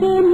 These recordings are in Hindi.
ती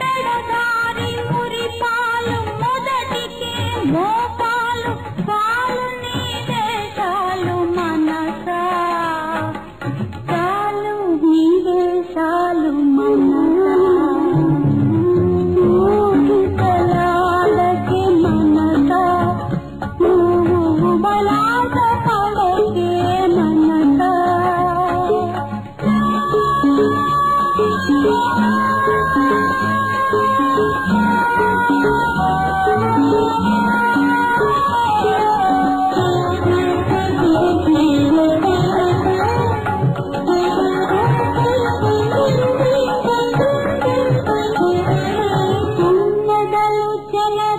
పెడదారి మురిపాలు మొదటికి మోపాలు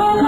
Oh,